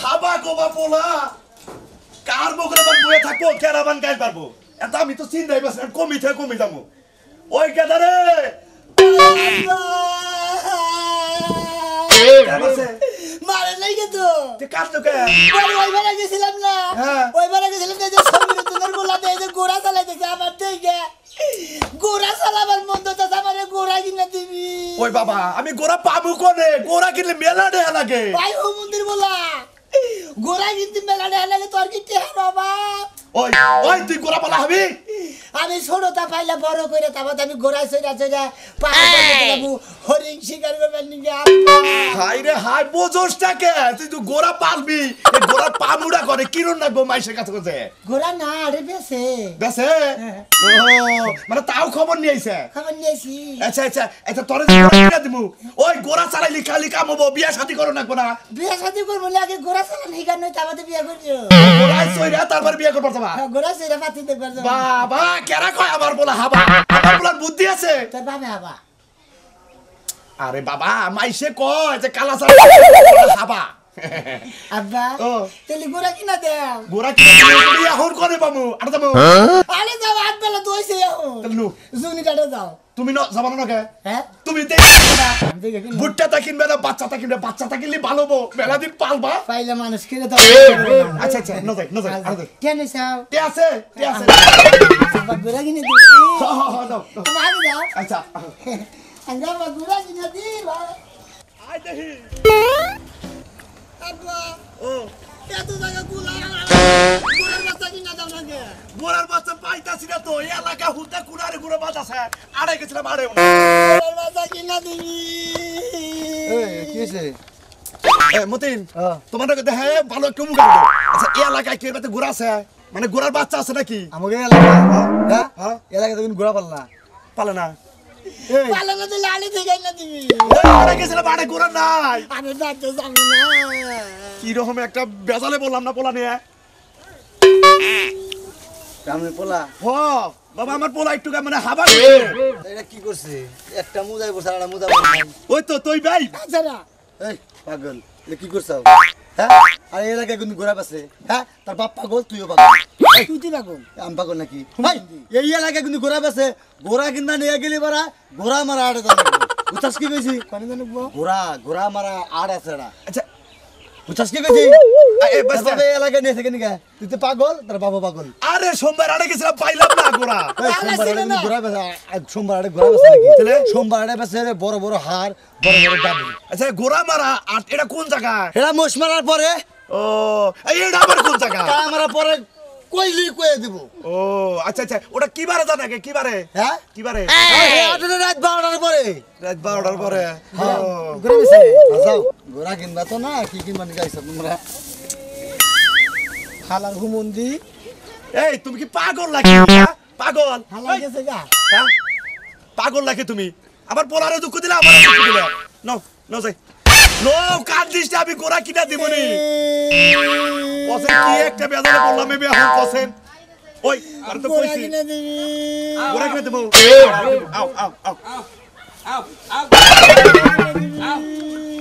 হাবা গোবা পোলা কার বকরে বান বয়ে থাকব কেরাবান গাই পারব এত আমি তো চিন্তাই পাচ্ছি কমি থেকে কমি যাব ওই কেদারে? মারে নাই তো? তুই কার তোকে ওই ওইবারে গেছিলাম না। ওই ওইবারে ওই বাবা আমি গোড়া পাবো কোনে? গোড়া কিনলে মেলা দেয়া লাগে। ভাই ও মন্দির বলা। গোড়া কিনতে মেলা দেয়া লাগে তোর কি টেহার বাবা ওই ওই তুই গোড়া পালা হবি? আমি ছোটটা পাইলে বড় করে তারপর আমি গোড়ায় চড়া চড়া পাহাড় হরিণ শিকার করবার নিগে হাই রে হাই বোঝোস টাকে তুই তুই গোড়া পালবি। এই গোড়া পামুড়া করে কিরণ লাগবো মাইসের কাছে কাছে গোড়া না আরে বেছে বেসে হ্যাঁ। ও মানে তাও খবর নিয়ে আইছে? খাবার আচ্ছা আচ্ছা আচ্ছা তোরে দিমু ওই গোড়া চালাইলি খালি কাম হব বিয়া শাদি করো না কোনা বিয়ে শাদি করব আগে গোড়া চালান নয় তারপরে বিয়ে করছ গোড়াই সইরা তারপর বিয়া করবার যাবা? হ্যাঁ, গোড়া সেটা পাতি দেখবার। বাবা কেরা কয় আমার বলা হাবা? আমার বলার বুদ্ধি আছে? তোর বাবা আবা আরে বাবা মাইসে কয় যে কালা চালা হাবা আব্বা ও। তাহলে গোড়া কিনা দেও গোড়া কিনা এখন করে বামু আর যাব আরে যাও আট বেলা হয়েছে এখন জুনি যাও তুমি ন যাবা না কে হ্যাঁ তুমি দেখো না আমি দেখে কিনবো। ভুট্টা তা কিনবে না বাচ্চা তা কিনবে বাচ্চা তা কিনলে ভালো বো মেলা দিন পালবা পাইলে মানুষ কিনে দাও আচ্ছা আচ্ছা ন যাই ন যাই আর কেন তে আছে তে আছে কিনে হ হ হ দাও, আচ্ছা আব্বা গোড়া কিনে দিল আই দেখি আব্বা ও এত জায়গা গোলা গোড়ার বাচ্চা কিনা দাও না কে গোড়ার বাচ্চা পাইতাছি না তো এই এলাকা হুদা কুড়ারে গুড়ে বাজ আছে আড়াই গেছিলাম আড়াই গোড়ার বাচ্চা কিনা দিবি কি হয়েছে এ মতিন হ্যাঁ। তোমার নাকি হ্যাঁ ভালো একটু মুখ। আচ্ছা এই এলাকায় কি এর ঘোরা আছে মানে ঘোড়ার বাচ্চা আছে নাকি আমাকে এলাকা হ্যাঁ হ্যাঁ। এলাকা তুমি ঘোরা পাল না পালে না না দিবি। নাই। জানি না। কি রকম একটা বেজালে বললাম না পোলা নিয়ে? আমি পোলা? হ বাবা আমার পোলা একটু মানে হাবা এটা কি করছে? একটা মুজাই পড়ছে আর মুজা ওই তো তুই ভাই। আচ্ছা এই পাগল কি করছ হ্যাঁ? আর কিন্তু ঘোরা পাচ্ছে হ্যাঁ? তার বাপ পাগল তুইও পাগল। তুই আমি নাকি? ভাই এই এলাকায় কিন্তু নিয়ে গেলি বারা মারা আড়ে বুঝছাস কি কইছি? মারা আড় আছে আচ্ছা। বুঝছাস কি কইছি? বাস, বাবা এলাকায় নিয়ে থেকে নিকা। তুই তো পাগল তার বাবা পাগল। আরে সোমবার আড়াই গেছিলাম পাইলাম না ঘোড়া এই আলা সোমবার আড়ে আড়ে নাকি? তাহলে? সোমবার আড়ে বড় বড় হার বড় বড় দাবি আচ্ছা ঘোড়া মারা আর এটা কোন জায়গা? এরা মোষ মারার পরে। ও এই এটা আবার কোন জায়গা? কা মারার পরে কইলি কয়ে দিব? ও আচ্ছা আচ্ছা ওটা কি বারে জানা কি বারে হ্যাঁ? কি বারে রাত বারোটার পরে। রাত বারোটার পরে। ঘুরে বেছে যাও। ঘোরা কিনবা তো না কি কিনবা আইসা তোমরা? হালার হুমন্দি। এই তুমি কি পাগল নাকি? হ্যাঁ? পাগল। এই, গেছে গা। হ্যাঁ? পাগল নাকি তুমি? আমার পোলারে দুঃখ দিলে আমার দুঃখ দিলে। নো নো যাই। নো কার দিস আমি গোড়া কিনা দিব নি কসেন কি একটা বেজালে বললাম আমি এখন কসেন ওই আর তো কইছি কিনে গোড়া কিনা দেবো আও আও আও আও আও আও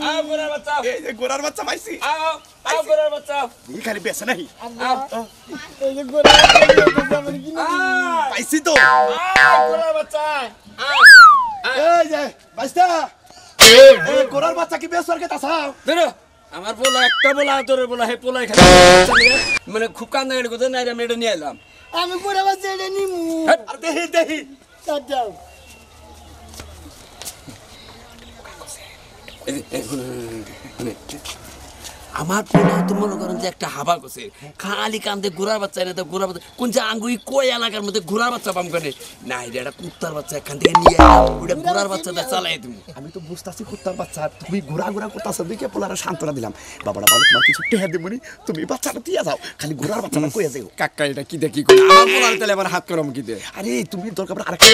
আও গোরার বাচ্চা এই যে গোড়ার বাচ্চা পাইছি আও আও গোরার বাচ্চা এই খালি বেছে নাই আও এই যে পাইছি তো আও গোরার বাচ্চা আও এই যে গোড়ার বাচ্চা কি বেসর কে তাসাও ধরো আমার পোলা একটা পোলা তোর পোলা হে পোলা এখানে মানে খুব কান্দা গেলে কোথায় নাই আমি এটা নিয়ে এলাম আমি গোড়া বাচ্চা এটা নিমু দেহি দেহি তার যাও এই আমার পোলা তো মনে করেন যে একটা হাবা করছে। খালি কান্দে ঘোড়ার বাচ্চা এনে তো ঘোড়ার বাচ্চা কোন যে আঙ্গুই কই এলাকার মধ্যে ঘোড়ার বাচ্চা পাম করে? না এটা একটা কুত্তার বাচ্চা এখান থেকে নিয়ে আইলাম, ওটা ঘোড়ার বাচ্চাটা চালাই তুমি। আমি তো বুঝতাছি কুত্তার বাচ্চা তুমি ঘোরা ঘোরা করতেছ দেখে পোলারে সান্ত্বনা দিলাম। বাবাটা বলো তোমার কিছু টেহা দেবনি তুমি বাচ্চাটা দিয়ে যাও। খালি ঘোরার বাচ্চাটা কইয়া যাও কাকা এটা কি দেখি কোন আমার পোলার তাহলে আমার হাত করম কি দে আরে তুমি দরকার পড়ে আরেকটা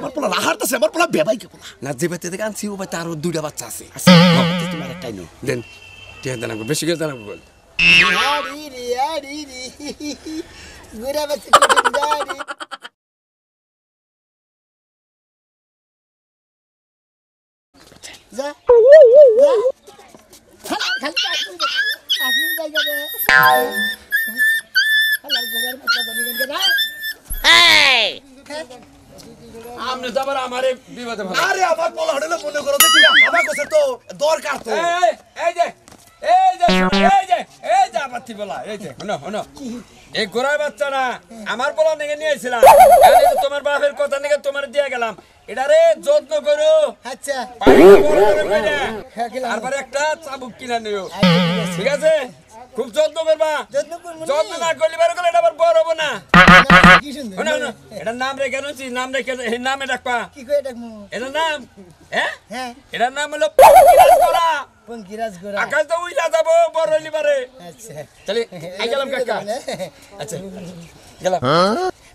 আমার পোলা রাহারতেছে আমার পোলা বেবাই কে পোলা। না যে বাচ্চা থেকে আনছি ও বাচ্চা আরও দুইটা বাচ্চা আছে। আচ্ছা তুমি আরেকটাই নো। দেন। টিয়া জানাব বেশি করে জানাব বল। আরি রে আরি রে গোড়া বাচ্চা কিনে দাঁড়ি যা যা খালি কাশ্মীর কাশ্মীর জায়গা রে হালার গোড়ার বাচ্চা বনি গেল না আপনি তো আবার আমারে বিপদে আরে আমার পোলা হলে মনে করো তুমি হাবা করছে তো দরকার তো এই যে হনো হনো এই গোড়ার বাচ্চা না আমার বলা নিয়ে নিয়ে আইছিলাম। আমি তো তোমার বাপের কথা নিয়ে তোমার দিয়ে গেলাম। এটারে যত্ন করো। আচ্ছা। পানিটা বড় করে কইরা গেলাম। তারপরে একটা চাবুক কিনা নিও। ঠিক আছে। খুব যত্ন করবা। যত্ন না। করলে বের করলে এটা আবার বড় হব না। এটার নাম রেখে আনছি নাম রেখে নামে ডাকবা। এটার নাম হ্যাঁ? হ্যাঁ। এটার নাম হলো পঙ্কিরাজ পঙ্কিরাজ আকাশ তো উইলা যাব বড় হইলি পারে। আচ্ছা। তাহলে আই গেলাম কাকা। আচ্ছা গেলাম।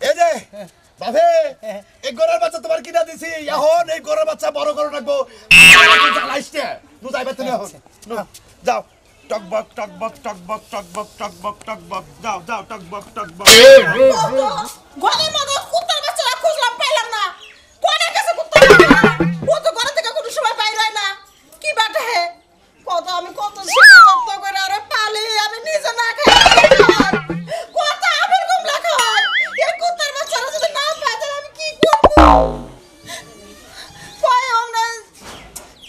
এই যে বাপে এই গরের বাচ্চা তোমার কিনা দিছি। এখন এই গরের বাচ্চা বড় করে রাখব। জ্বালাইছে তুমি এখন। নু, যাও। টকবক টকবক টকবক টকবক টকবক টকবক যাও যাও টকবক টকবক ঘরের মধ্যে কুত্তার বাচ্চারা খুঁজলাম পাইলাম না। কোনে গেছে কুত্তা ও তো ঘর থেকে কোনো সময় বাইর না। কি বাটে হে? কত আমি কত যত্ন করে আরে পালি আমি নিজে না খাই কত কুমলা কুত্তার বাচ্চারা যদি না তাহলে আমি কি করব? কয় আমরা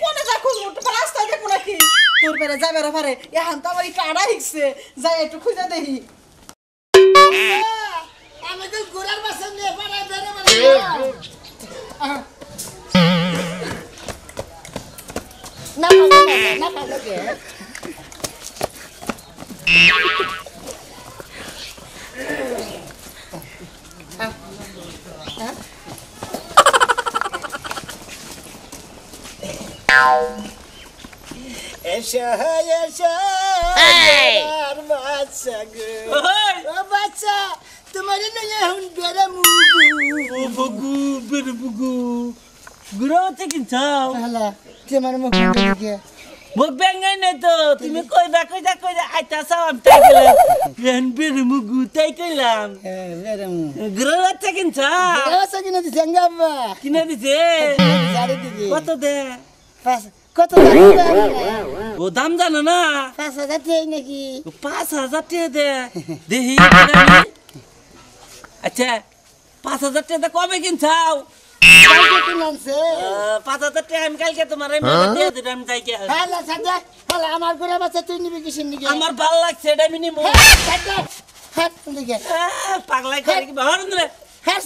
কোনে যা খুঁজবো একটু রাস্তায় দেখব নাকি? তোর পেরে যাবে রে পারে এখন তো আমার একটু আড়া হিকছে। যাই একটু খুঁজে দেখি। এসো এসো গোড়ার বাচ্চা গো ও বাচ্চা তোমার নয় এখন বেড়ে মুগু বুগু বের বুগু গুড়া হচ্ছে কি চাও হালা কে মানে মুখ দিকে মুখ বেঙ্গাই নাই তো তুমি কইবা কইবা কইবা আইতা চাও আমি তাই গেলাম রেন বের মুগু তাই কইলাম হ্যাঁ বেড়ে মু গুড়া হচ্ছে কি চাও বাচ্চা কিনে দিছে আঙ্গাব্বা কিনে দিছে জারি দিদি কত দে পাঁচ কত দাম দাম ও দাম জানো না পাঁচ হাজার নাকি পাঁচ হাজার টাকা দে দেহি আচ্ছা পাঁচ হাজার টাকা কবে কিনছাও পাঁচ হাজার টাকা আমি কালকে তোমার আমি কালকে আমার বাচ্চা তুই নিবি কিসের নিকে আমার ভালো লাগছে এটা আমি নিবো হ্যাঁ হ্যাঁ পাগলাই কি রে হ্যাঁ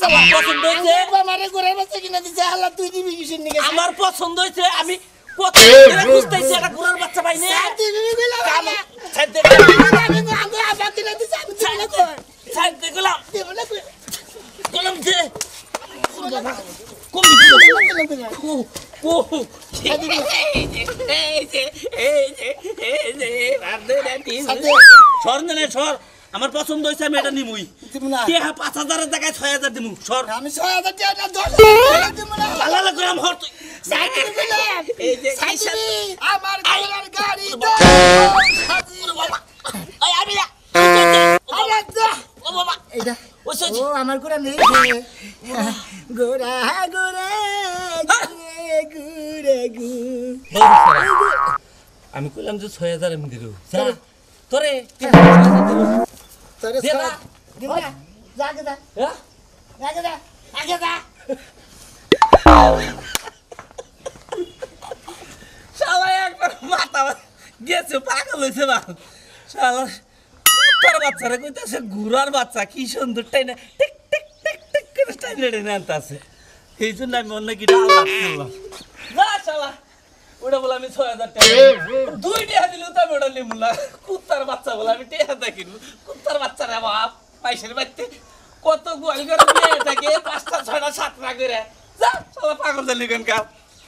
নিকে আমার পছন্দ হয়েছে আমি কত ধরে খুঁজতেছি একটা ঘোড়ার বাচ্চা পাই না? তুই নিবি কইলা কাম ছাড় দে আমি আগে আবার কিনে দিছে আমি তুই না কই ছাড় দে গোলাম দেব না কই গোলাম দে কম দিছিল ও ও সর না সর। আমার পছন্দ হয়েছে আমি এটা নিমুই। তুমি না। কে পাঁচ হাজারের জায়গায় ছয় হাজার দিমু। সর। আমি ছয় হাজার টাকা না দশ হাজার দেব না আলাদা করে আমার তুই সাইকেল কইলাম এই যে সাইকেল আমার গোড়ার গাড়ি তো এই আমি না আরে যা ও বাবা এইটা ও সজি ও আমার গোড়া নেই গোড়া গোড়া ঘুরে ঘুরে ঘুরে আমি কইলাম যে ছয় হাজার আমি দিল যা তোরে তোরে দে না। দিব না যা আগে যা হ্যাঁ? আগে যা আগে যা শালা একবার মাথা গেছে, পাগল হয়েছে বা শালা বাচ্চারা কইতাছে ঘুরার বাচ্চা, কি সুন্দর টাইনা, টিক টিক টিক টিক করে টাইনা টেনে আনতাছে। এই জন্য আমি অন্য কি বলে বলে কত গোয়াল করে পাঁচটা, ছয়টা, সাতটা করে। যা পাগল জানি কাল। আজকে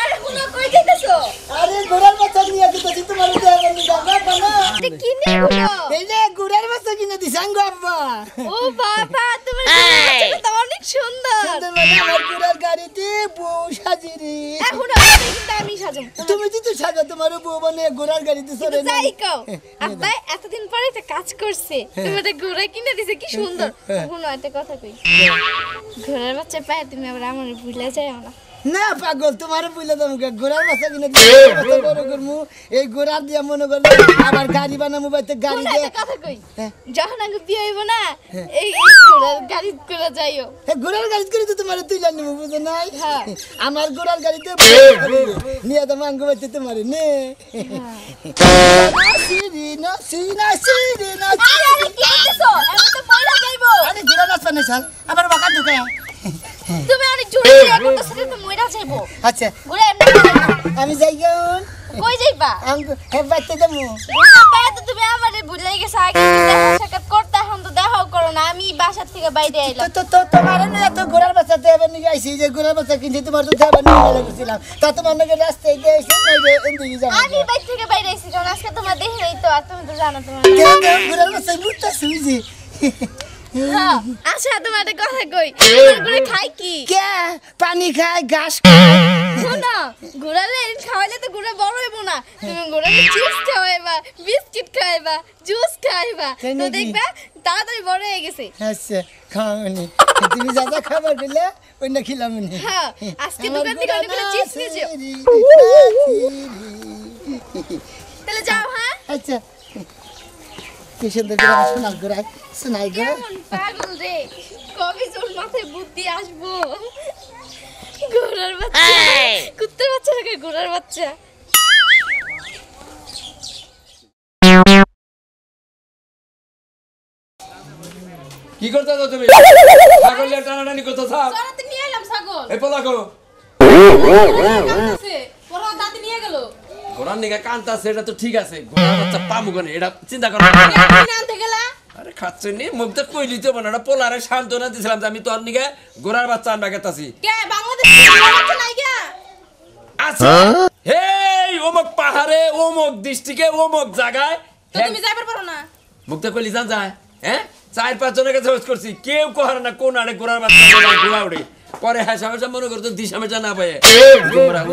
আর কোনো কই আরে গোড়ার বাচ্চা নিয়ে দিতেছি তোমার দেওয়া যাবা কেন? এটা কি নিয়ে এই যে গোড়ার বাচ্চা কিনে দিছে আঙ্গ আব্বা। ও বাবা তোমার বাচ্চাটা তো অনেক সুন্দর। সুন্দর মানে আমার গোড়ার গাড়িতে বউ সাজিরি। এখন আমি সাজাবো। তুমি যদি সাজা আমার বউ মানে ঘোড়ার গাড়িতে চড়ে কিন্তু যাই কও আব্বা এতদিন পরে একটা কাজ করছে। তুমি একটা ঘোড়া কিনে দিছে কি সুন্দর। কোনো একটা কথা কই। ঘোড়ার বাচ্চা পায় তুমি আবার আমার ভুলে যাও না। না পাগল তোমার বুঝলে তো ঘোড়ার বাচ্চা কিনে বড় করমু এই ঘোড়ার দিয়ে মনে করলে আবার গাড়ি বানামু বাইতে গাড়ি দিয়ে কথা কই হ্যাঁ। যখন আগে বিয়ে হইব না এই এই ঘোড়ার গাড়ি করে যাইও। এ ঘোড়ার গাড়ি করে তো তোমার তুই জানি বুঝো নাই? হ্যাঁ। আমার ঘোড়ার গাড়িতে নিয়ে তো মাঙ্গো বাইতে তোমার নে। সিরি না সিরি না সিরি না আরে কি করতেছো আমি তো পয়লা যাইবো। আরে ঘোড়া নাচবা না শাল। আবার বাঁকা ঢুকে তুমি অনেক জোরে সাথে যাইবো? আচ্ছা। এমনি আমি যাই গেন কই যাইবা? আঙ্গু হে বাইতে দেবো ঘোড়া তো তুমি আমারে ভুলে গেছো আগে দেখা সাক্ষাৎ করতে এখন তো দেখাও করো না। আমি বাসা থেকে বাইরে আইলাম। তো তো তোমার না তো ঘোড়ার বাচ্চা তো এবার নিয়ে আইছি যে ঘোড়ার বাচ্চা কিনছি তোমার তো এবার নিয়ে গেলে গেছিলাম। তা তোমার নাকি রাস্তায় দিয়ে এসে নাই যে এদিকে যাব আমি বাইরে থেকে বাইরে আইছি কারণ আজকে তোমার দেখে নেই তো আর তুমি তো জানো তোমার। ঘোড়ার বাচ্চা শুনছি হ্যাঁ, আচ্ছা তোমার একটা কথা কই। ঘুরে খাই কি? কে? পানি খায় ঘাস খায়। শোনো ঘোড়ালে খাওয়াইলে তো ঘোড়া বড় হইব না। তুমি ঘোড়ালে চিপস খাওয়াইবা বিস্কিট খাওয়াইবা জুস খাওয়াইবা তো দেখবা তাড়াতাড়ি বড় হয়ে গেছে। আচ্ছা খাওয়ানি তুমি যা যা খাবার দিলে ওই না খিলাম হ্যাঁ, আজকে দোকান থেকে অনেকগুলো চিপস নিয়েছো। তাহলে যাও হ্যাঁ? আচ্ছা। কি সুন্দর করে আমার সোনার গো পাগল রে কবে তোর মাথায় বুদ্ধি আসব ঘোড়ার বাচ্চা কুত্তার বাচ্চা নাকি ঘোড়ার বাচ্চা কি করতে চাও তুমি ছাগল নিয়ে টানাটানি করতে চড়াতে নিয়ে এলাম ছাগল এই পলাকো আছে ওরা দাদি নিয়ে গেল ঘোড়ার নিগা সেটা তো ঠিক আছে। ঘোড়ার বাচ্চা পামু কেন? এটা চিন্তা করো আনতে গেলা? আরে খাচ্ছে নি মুখ তো কই লিতে না এটা পোলারে সান্ত্বনা দিছিলাম যে আমি তোর নিগে ঘোড়ার বাচ্চা আনবা গেতাছি। কে বাংলাদেশ বাচ্চা নাই কে আছে। হেই অমুক পাহাড়ে অমুক ডিস্ট্রিক্টে অমুক জায়গায়। তো তুমি যাইবার পারো না? মুক্তা কইলি জান যায় হ্যাঁ? চার পাঁচ জনের কাছে করছি কেউ কহার না কোন আরে ঘোড়ার বাচ্চা ঘোড়া ঘোড়া উড়ে। পরে হ্যাঁ সামনে মনে করতো দিশা মেজা না পায়ে।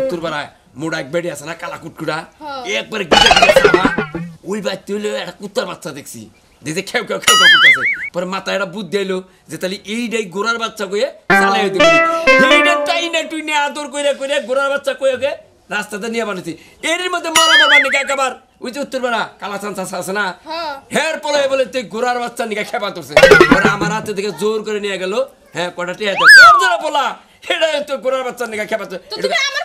উত্তর পাড়ায়। মোড়া এক বেড়ি আছে না কালা কুটকুড়া একবারে ওই বাচ্চা হইল একটা কুত্তার বাচ্চা দেখছি। দেখে খেউ খেউ খেউ খেউ করতেছে পরে মাথায় একটা বুদ্ধি এলো যে তাহলে এইটাই ঘোড়ার বাচ্চা কইয়ে চালাই হইতে পারি। এইটা তাই না তুই নিয়ে আদর কইরা কইরা ঘোড়ার বাচ্চা কইয়ে রাস্তাতে নিয়ে বানাইছি। এর মধ্যে মারা মারবা নাকি একেবার ওই যে কালা চান্সা আছে না? হের পলে বলে তুই ঘোড়ার বাচ্চা নিকে খেপা তোরছে পরে আমার হাতে থেকে জোর করে নিয়ে গেল। হ্যাঁ কটা টিয়া বলা এটা তো ঘোড়ার বাচ্চা নিকে খেপা তো আমার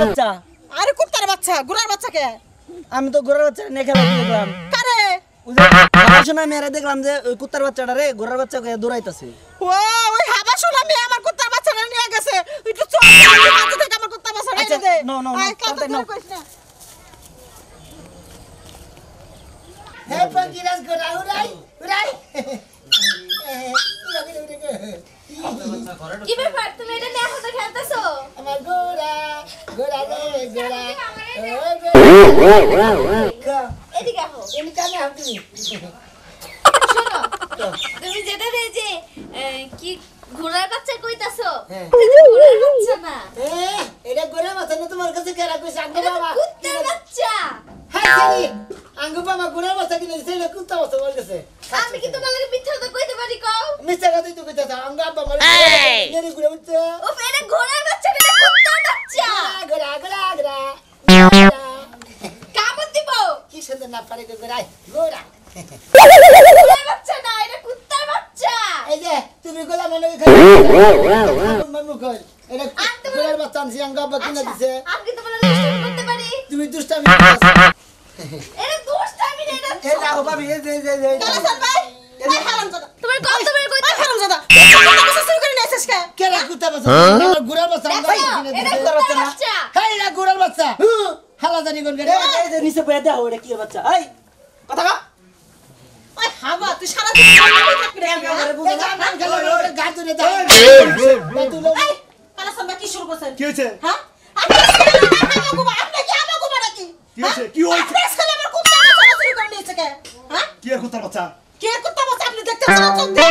বাচ্চা। আরে কুত্তার বাচ্চা গুড়ার বাচ্চা কে আমি তো ঘোড়ার বাচ্চা নিয়ে খেলা দেখলাম। কারে? মেয়েরা দেখলাম যে ওই কুত্তার বাচ্চাটা রে ঘোড়ার বাচ্চাকে দৌড়াইতেছে। ও ওই হাবা শোনা মেয়ে আমার কুত্তার বাচ্চাটা নিয়ে গেছে। চল বাচ্চা থেকে আমার কুত্তার বাচ্চাটা আচ্ছা, এনে দে। নাও। কইস না। হে গোড়া উড়াই উড়াই কি ব্যাপার? তুমি এটা নিয়ে হাতে খেলতেছো? আমার গোড়া গোড়া রে গোড়া এদিকে আহো। এমনি কানে হাত তুমি। শোনো তুমি যেটা রে যে কি ঘোড়ার বাচ্চা কইতাছো হ্যাঁ। ঘোড়ার বাচ্চা না। এটা মাথা না তোমার কাছে কেরা কইছে? বাবা। কুত্তার বাচ্চা। হ্যাঁ সারি আঙ্গু বাবা গোড়া কিনে দিছে এটা কুত্তা মাথা বল গেছে আমি কি তোমার লাগে মিথ্যা কথা কইতে পারি কও? মিস্টার কথা তুই কইতা থা আঙ্গু আব্বা মারে নেরি গুড়া উঠছে উফ এটা ঘোড়ার বাচ্চা না, কুত্তার বাচ্চা। গোড়া গোড়া গোড়া কামড় দিব। কি সুন্দর না পারে গোড়া ঘোড়ার বাচ্চা না এটা কুত্তার বাচ্চা। এই যে তুমি গোলা মনে খাই মামু কই এটা গোড়ার বাচ্চা আনছি আঙ্গা আব্বা কিনা দিছে। আমি কি তোমার দুষ্টামি করতে পারি? তুমি দুষ্টামি করতেছো। এটা দুষ্টামি না এটা এই দেখো ভাবি এই যে এই ভাই? এই হারামজাদা কইতে এই হারামজাদা কুত্তার করে নিয়ে আসিস কে? কেরা কুত্তা বাচ্চা গুড়ার বাচ্চা আঙ্গা আব্বা কিনা এটা দিছে কুত্তার বাচ্চা। হেই এটা গুড়ার বাচ্চা। হালা জানি কোন কেটে এই যে, নিচে বইয়া দেখো এটা কি বাচ্চা। এই কথা কা। ওই হাবা তুই সারা দিন থাকবি রে এই যে আমার গেল গা তুলে দাও। এই কালাসান ভাই কি শুরু করছেন? কি হয়েছে? হ্যাঁ? আপনি আমাকে বা- আপনি কি আমাকে নাকি কি? হয়েছে? কি হয়েছে? আপনি আমার কুত্তার বাচ্চা চুরি করে নিয়েছে কে? হ্যাঁ কি আর কুত্তার বাচ্চা কে কুত্তার বাচ্চা আপনি দেখতে পাচ্ছেন চোখ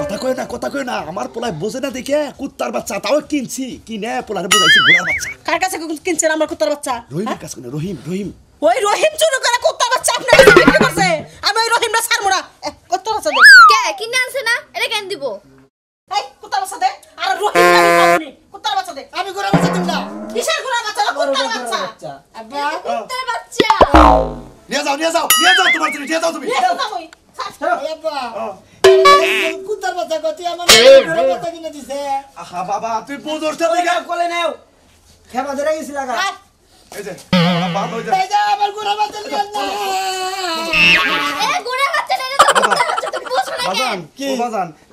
কথা কয় না কথা কয় না। আমার পোলায় বোঝে না দেখে কুত্তার বাচ্চা তাও কিনছি। কিনে পোলারে বোঝাইছি ঘোড়ার বাচ্চা। কার কাছে কিনছেন আমার কুত্তার বাচ্চা? রহিমের কাছে কিনে রহিম রহিম। ওই রহিম চুরি করে কুত্তার বাচ্চা আপনার কাছে বিক্রি করছে। আমি ওই রহিমটা ছাড়বো না। এ, কুত্তার বাচ্চা দে কে? কিনে আনছে না? এটা কেন দিব? এই কুত্তার বাচ্চা দে। আর রহিম আমি কুত্তার বাচ্চা দে। আমি গুড়ার বাচ্চা দিম না। তুমি নিয়ে যাও ওই ছাড়। এই আব্বা কুত্তার বাচ্চা কতি আমার বাচ্চা কিনা দিছে। আহা বাবা তুই বোঝোস না দেখে কলে নেও। ধরে গেছিল আগা এই যে বাবা হয়ে যা। এই যে আমার গুড়ার বাচ্চা নিয়ে না। এ গোড়া বাচ্চা না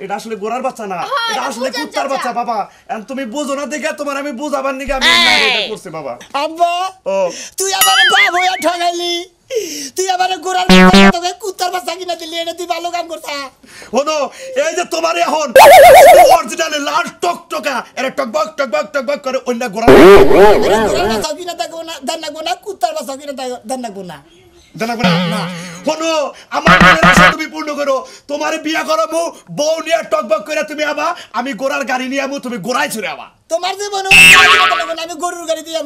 এটা আসলে গোড়ার বাচ্চা না। হ্যাঁ, এটা আসলে কুত্তার বাচ্চা বাবা। এখন তুমি বোঝো না দেখে তোমার আমি বুঝাবার নিকে আমি এটা করছি বাবা। আব্বা তুই আমার ঠগাইলি তুই আমার গুড়ার তোকে কুত্তার বাচ্চা কিনা দিলি এটা তুই ভালো কাম করছা। হনো এই যে তোমার এখন অরিজিনালি লাল টক টকা এরা টকবক টকবক টকবক করে অন্য গোড়া গুড়ার বাচ্চা কিনা থাকব না দান রাখব না কুত্তার বাচ্চা কিনা দান রাখব না জানা করে না হনো আমার তুমি পূর্ণ করো। তোমার বিয়া করাবো বউ নিয়ে টকবক করে তুমি আবা আমি গোড়ার গাড়ি নিয়ে তুমি গোড়ায় ছুড়ে আবা। তোমার জীবনে আমি গরুর গাড়ি দিয়ে